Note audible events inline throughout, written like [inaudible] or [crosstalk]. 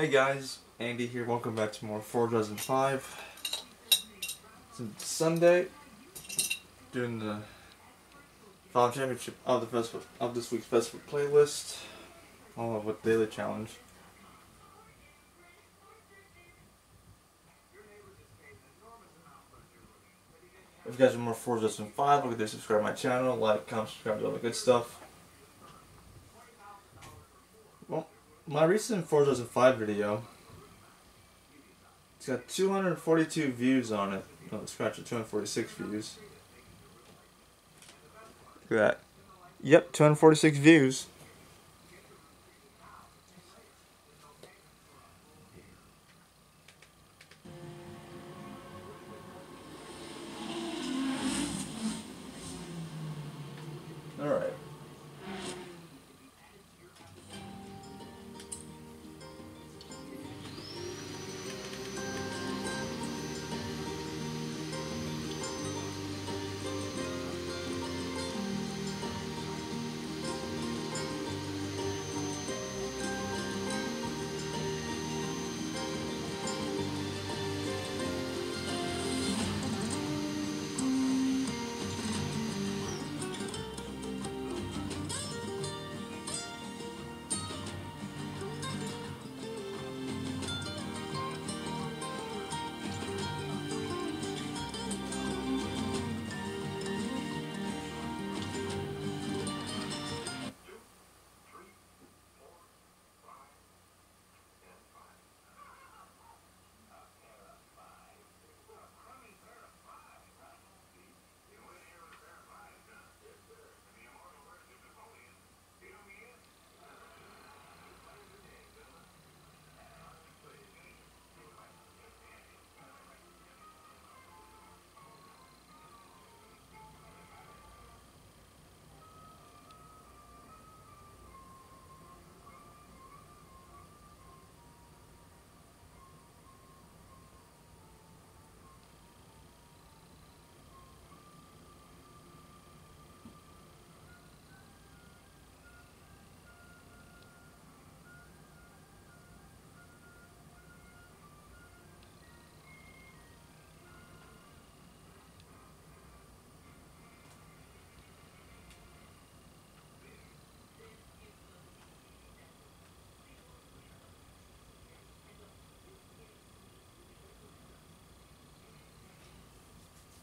Hey guys, Andy here. Welcome back to more Forza Horizon Five. It's Sunday, doing the final championship of the festival of this week's festival playlist, along with daily challenge. If you guys want more Forza Horizon Five, look at this. Subscribe to my channel, like, comment, subscribe to all the good stuff. Well, my recent Horizon Five video it's got 242 views on it. No, scratch it, 246 views. Look at that. Yep, 246 views.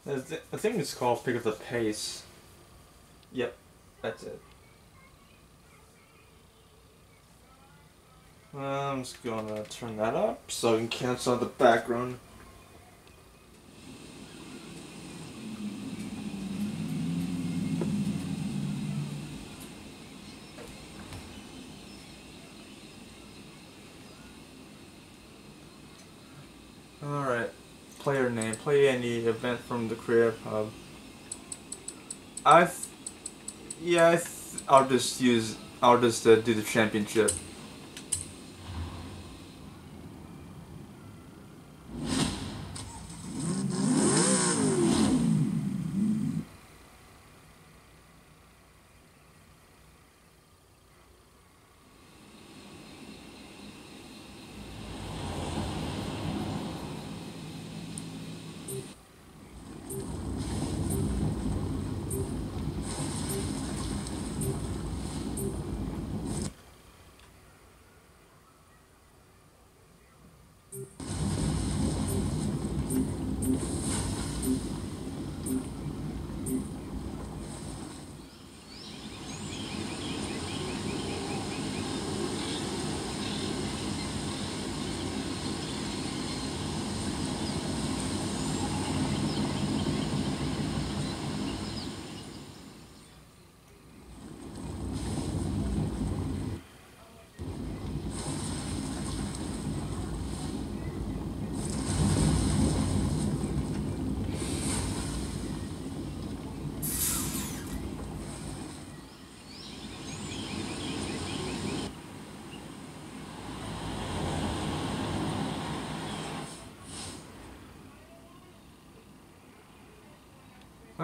I thi- I think it's called Pick Up the Pace. Yep, that's it. I'm just gonna turn that up so I can cancel out the background. Alright. Player name. Play any event from the Creative Hub. I. Th- yeah, I th- I'll just use. I'll just uh, do the championship.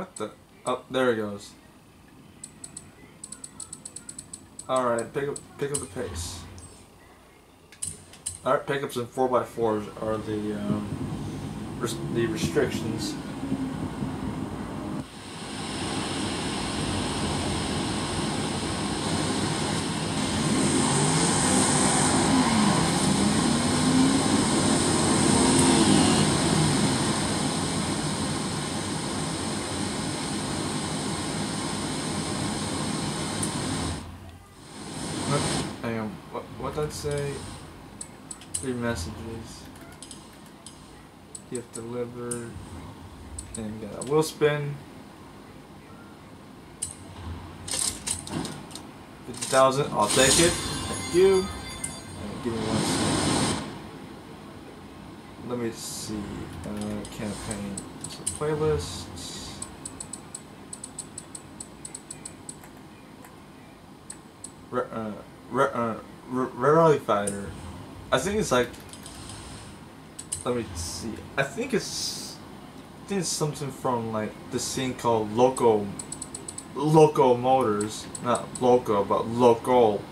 What the? Oh, there it goes. All right, pick up, pick up the pace. Alright, pickups and 4x4s are the, um, res- the restrictions. What, hang on, what, what did I say? Three messages. Gift delivered. And we got a wheel spin. 50,000, I'll take it. Thank you. Give me one second. Let me see. Uh, campaign. So playlists. Re- uh, re- uh, Rally Fighter. I think it's like. Let me see. I think it's. It's something from like the scene called Loco. Loco Motors, not Loco, but Local.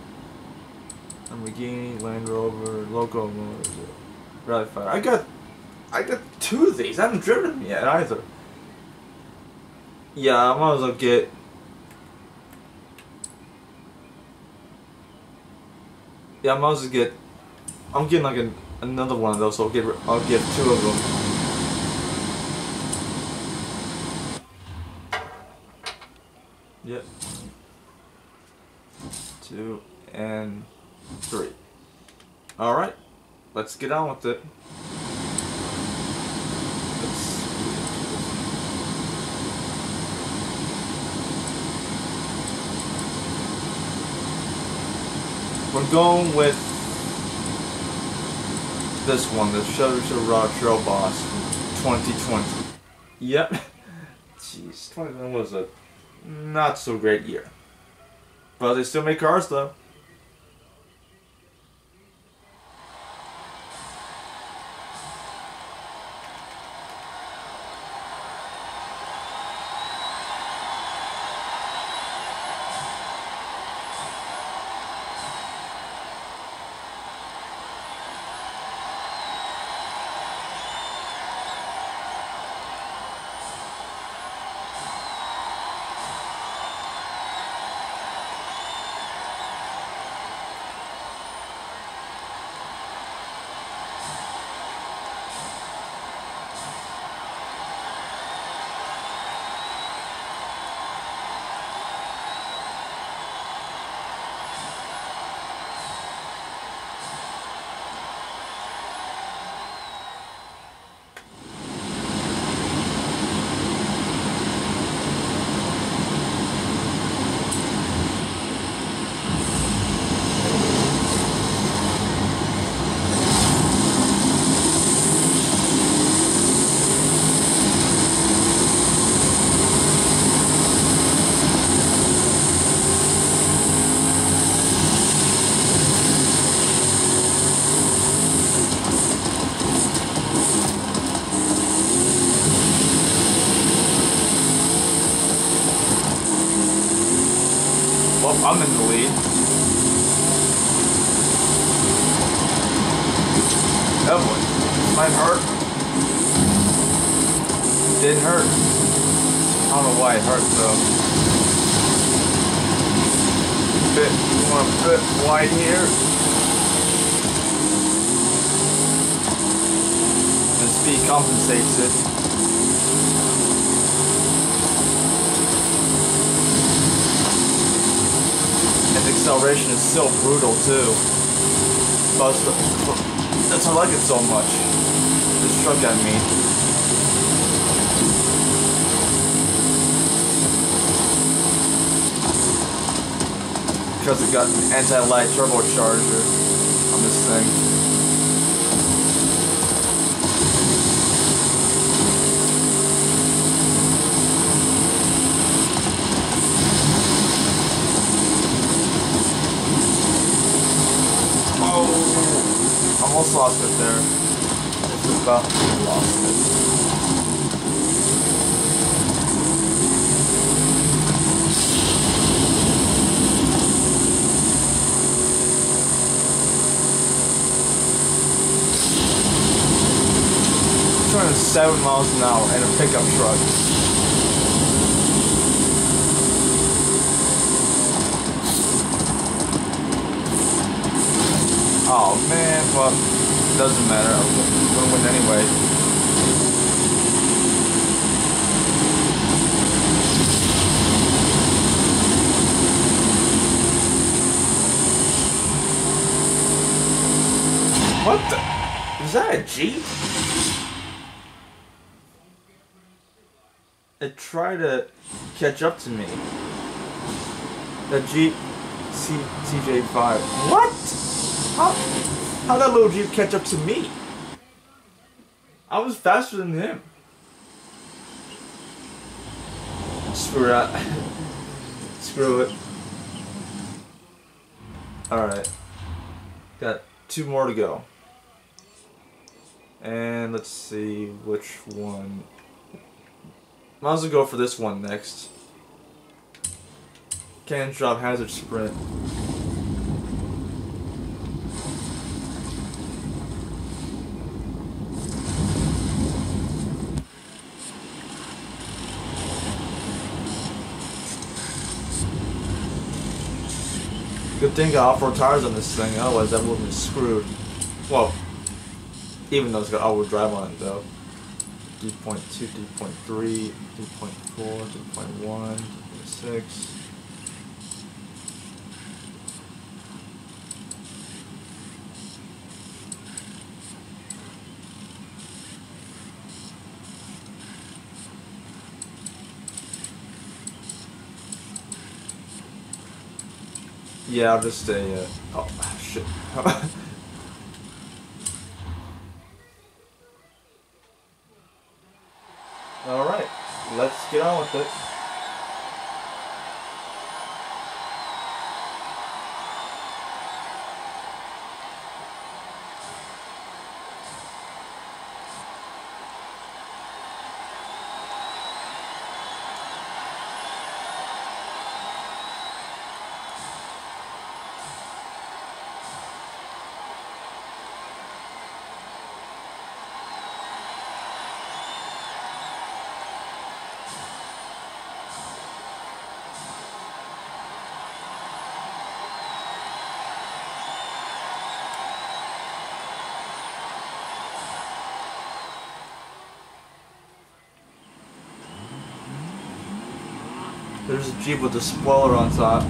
Lamborghini, Land Rover, Loco Motors, Rally Fighter. I got, I got two of these. I haven't driven them yet either. Yeah, I might as well get Yeah, I might as well get. I'm getting like an, another one of those, so I'll get I'll get two of them. Yep. Two and three. All right, let's get on with it. We're going with this one, the Shutter to Raw Trail Boss from 2020. Yep. [laughs] Jeez, 2020 was a not so great year. But they still make cars though. Acceleration is so brutal too. [laughs] That's why I like it so much. This truck I mean. Because it got an anti-light turbocharger on this thing. Oh, almost lost it there. About lost it. 207 miles an hour in a pickup truck. Oh man, well, doesn't matter. I'm gonna win anyway. What the? Is that a Jeep? It tried to catch up to me. The Jeep C CJ5. What? How, how that little Jeep catch up to me? I was faster than him. Screw that. [laughs] Screw it. Alright. Got two more to go. And let's see which one. Might as well go for this one next. Cannon drop hazard sprint. Good thing I got off-road tires on this thing, otherwise that would have been screwed. Well, even though it's got all-wheel drive on it though. 3.2, 3.3, 3.4, 3.1, 3.6. Yeah, I'll just stay. Uh, oh shit. [laughs] All right, let's get on with it. There's a Jeep with a spoiler on top.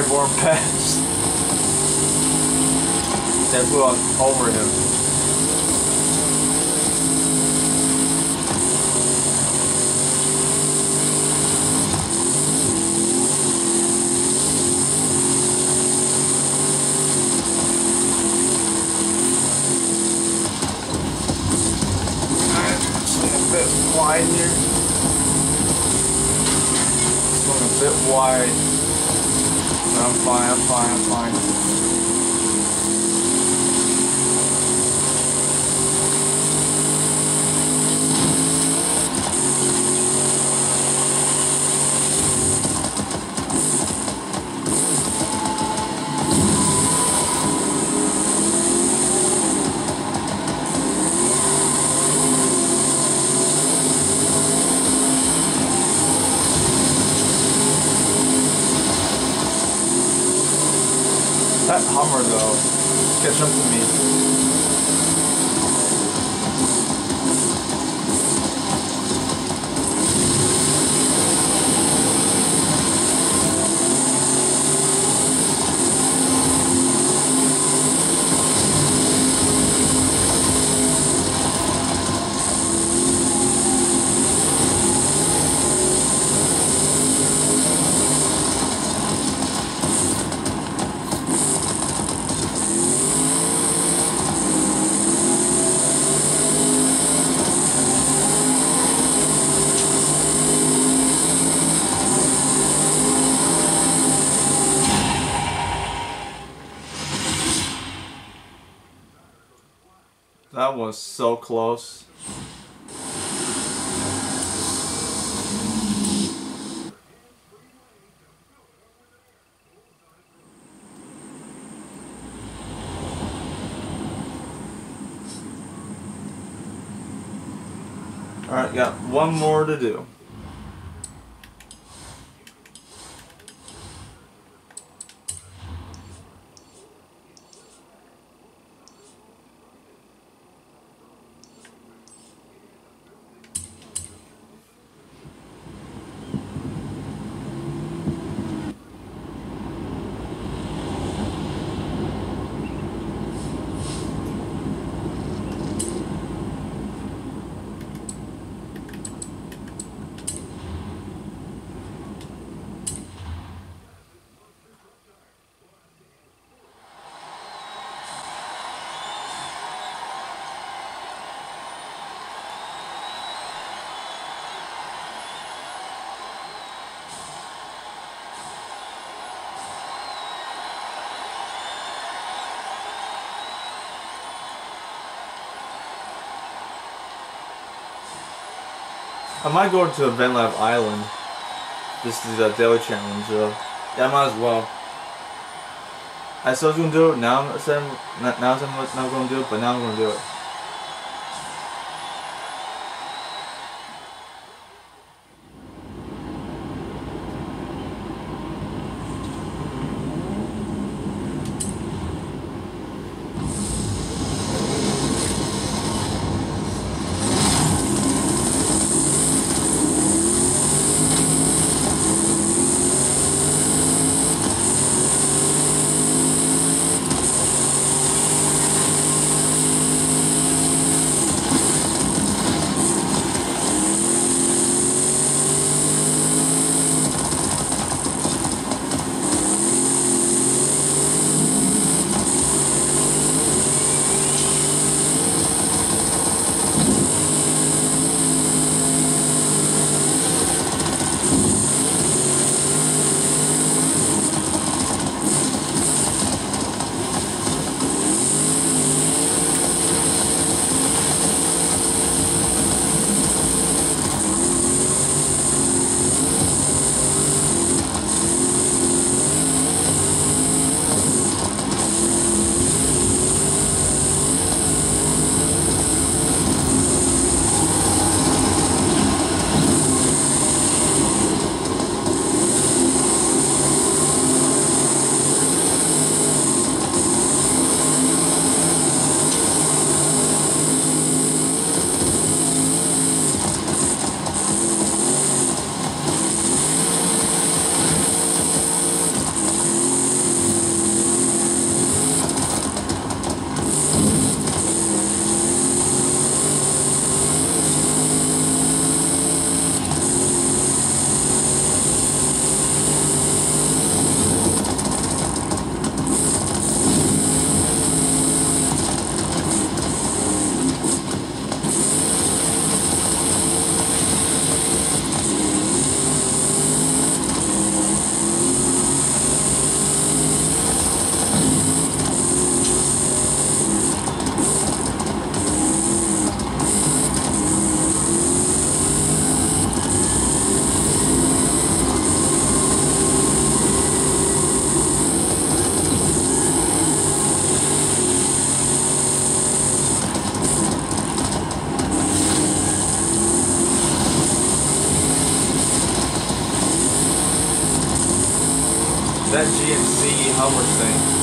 Airborne pass. That flew over him. Swing a bit wide here. Swing a bit wide. I'm fine, fine, fine. Hummer though, catch up to me. That was so close. Alright, got one more to do. I might go to Event Lab Island. This is a daily challenge, though. Yeah, I might as well. I said I was gonna do it. Now I'm saying now I'm not gonna do it, but now I'm gonna do it. Hummer thing.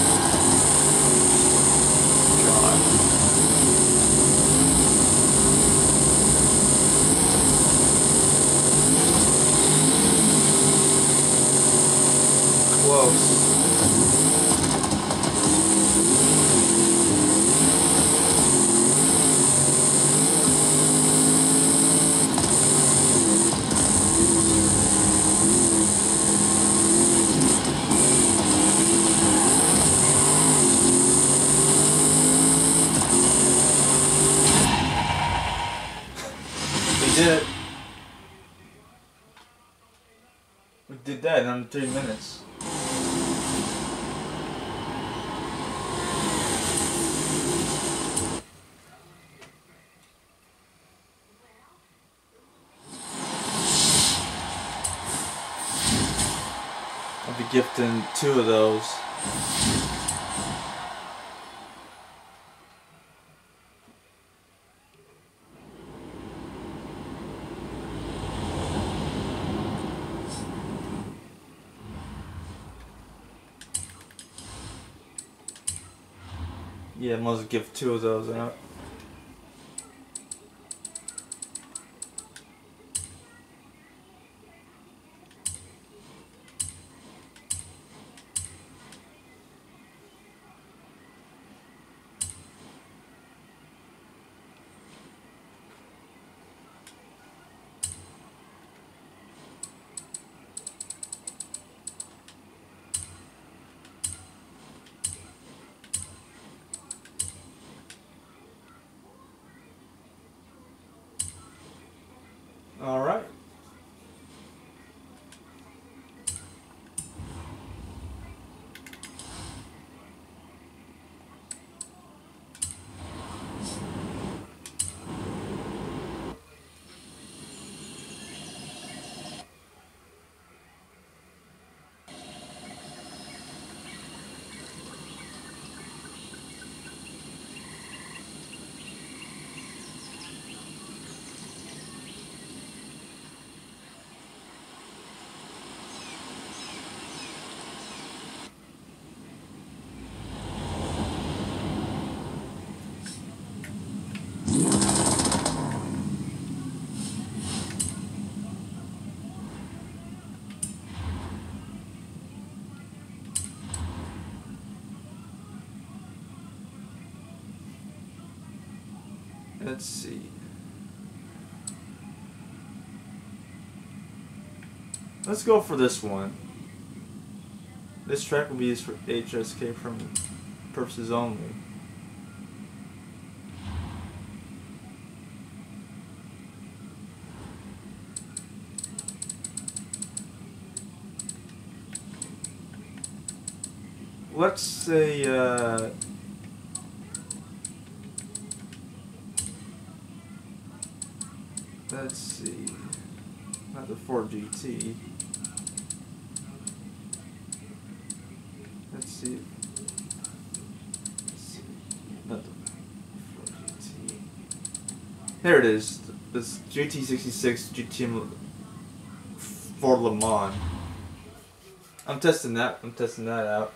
did that in under three minutes. I'll be gifting two of those. Yeah, must give two of those out. All right. Let's see. Let's go for this one. This track will be used for HSK from purposes only. Let's say, uh, let's see, not the Ford GT. Let's see. Let's see. Not the Ford GT. There it is. This GT66 GT Ford Le Mans. I'm testing that. I'm testing that out.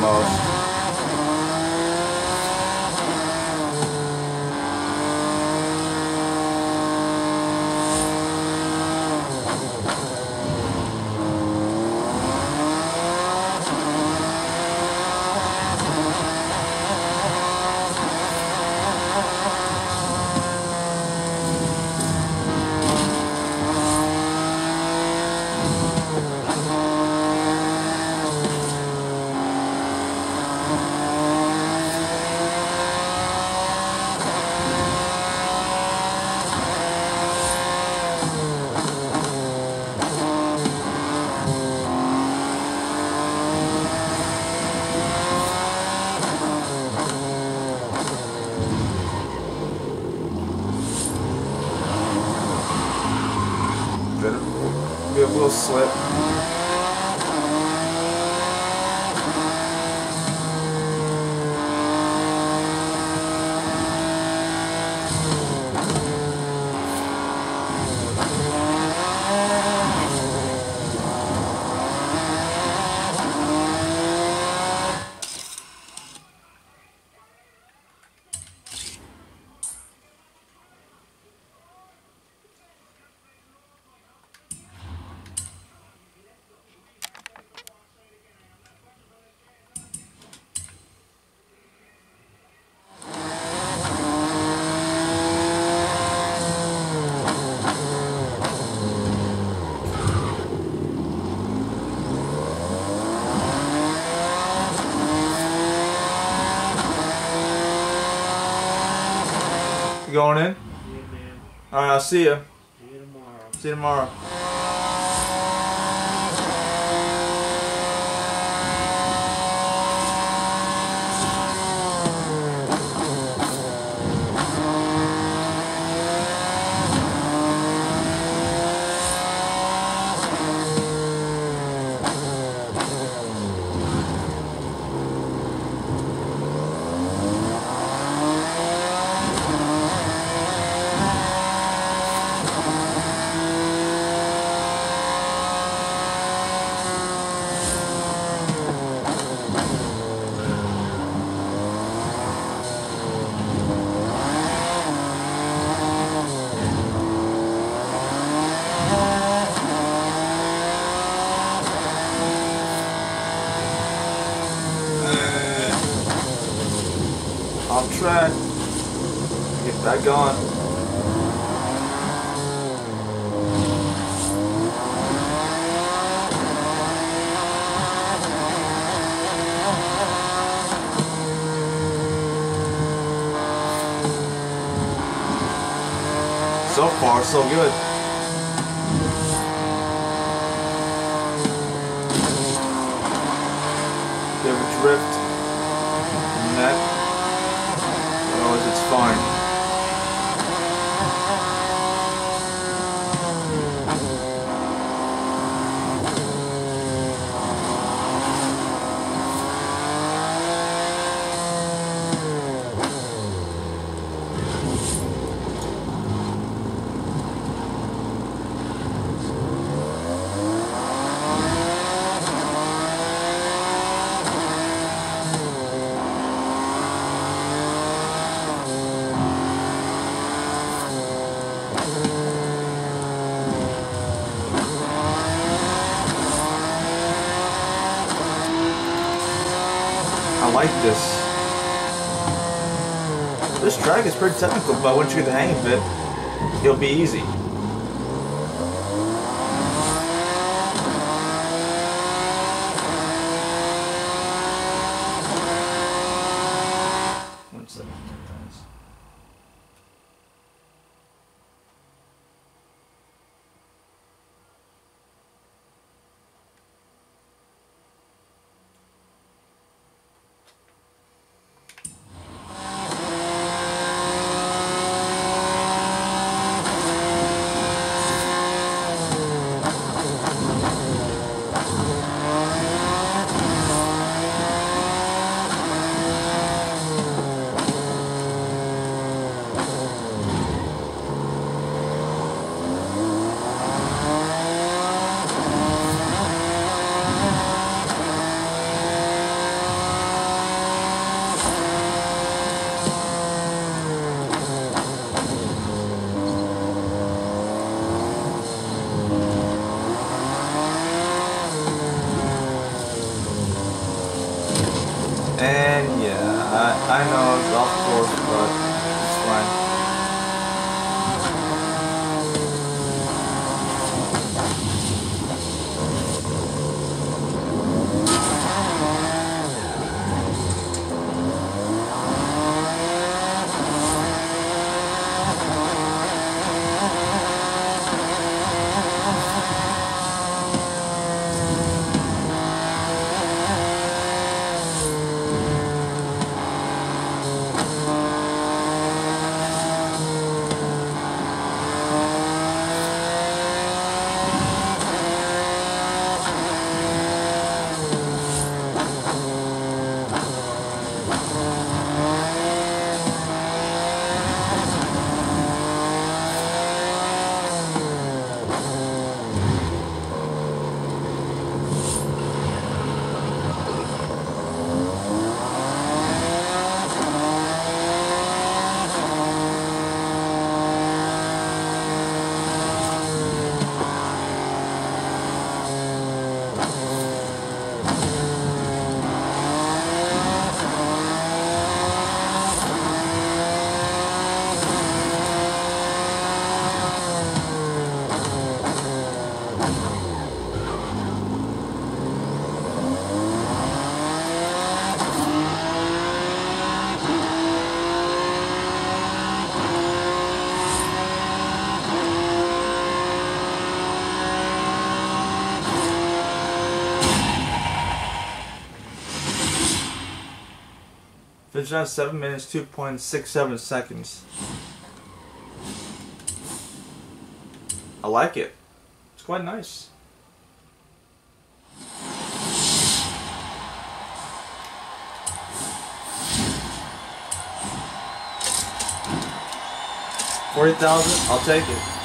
irmãos. Almost. Bit be a little slip. You going in? Yeah, man. Alright, I'll see you. See you tomorrow. See you tomorrow. Off track. Back on. So far, so good. A drift. Net. Otherwise, it's fine. I like this. This track is pretty technical, but once you get the hang of it, it'll be easy. Finished on 7 minutes, 2.67 seconds. I like it. It's quite nice. Forty thousand, I'll take it.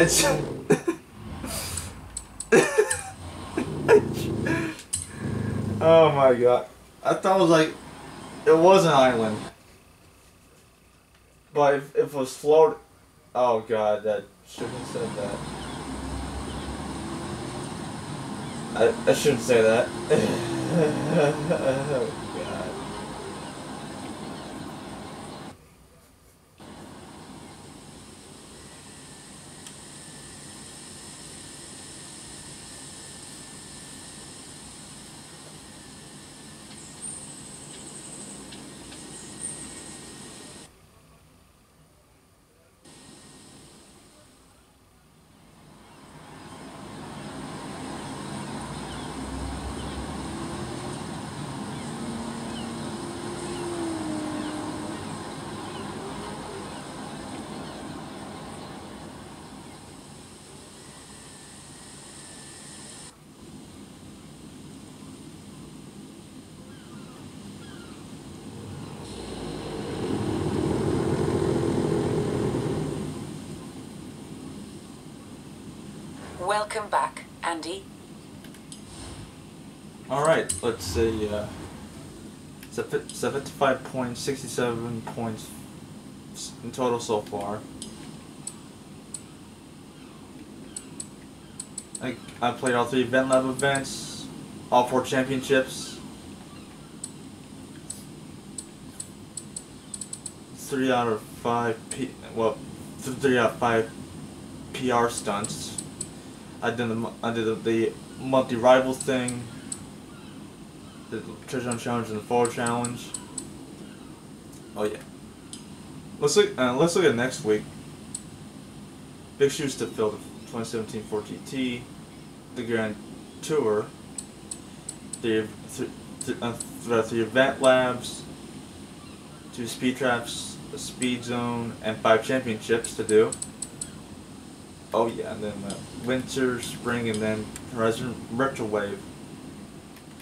Just... [laughs] oh my god. I thought it was like... It was an island. But if, if it was float... Oh god, that shouldn't have said that. I, I shouldn't say that. [laughs] oh god. Welcome back, Andy. Alright, let's see. Uh, seventy-five point sixty-seven points in total so far. I I played all three event lab events, all four championships. Three out of five P well, three out of five PR stunts. I did the I did the, the multi rival thing the treasure hunt challenge and the forward challenge. Oh yeah. Let's look. Uh, let's look at next week. Big shoes to fill. The 2017 Ford GT, the Grand Tour. The th- th- uh, th- three event labs, two speed traps, a speed zone, and five championships to do. Oh yeah, and then uh, winter, spring, and then Horizon Retro Wave.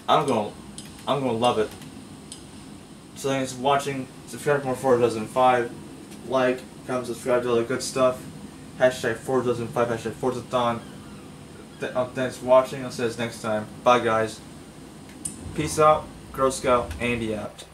I'm gonna, I'm gonna love it. So thanks for watching. Subscribe for more Forza Five. Like, comment, subscribe to all the good stuff. Hashtag Forza Five, hashtag Forzathon. Th- uh, thanks for watching. I'll see you next time. Bye guys. Peace out. Girl Scout Andy out.